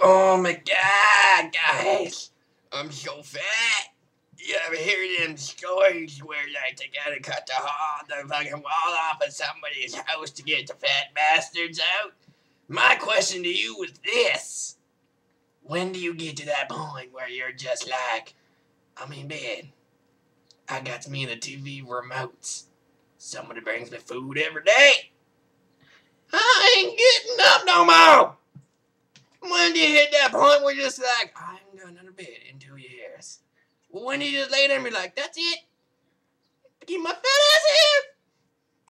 Oh my god, guys. I'm so fat. You ever hear them stories where like they gotta cut the, wall, the fucking wall off of somebody's house to get the fat bastards out? My question to you is this. When do you get to that point where you're just like, I'm in bed. I got me the TV remotes. Somebody brings me food every day. I ain't getting up no more. When do you hit that point where you're just like, I'm going to bed in two years? Well, when you just lay there and be like, that's it. Keep my.